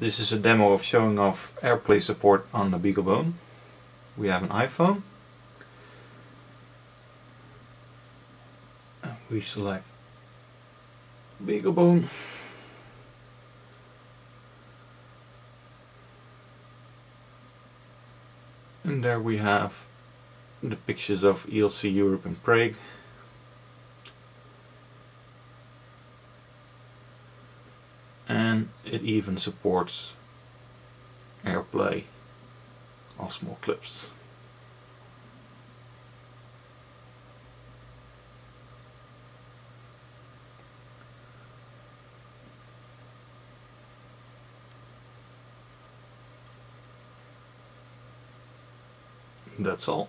This is a demo of showing off AirPlay support on the BeagleBone. We have an iPhone. And we select BeagleBone. And there we have the pictures of ELC Europe and Prague. And it even supports AirPlay Osmo clips. That's all.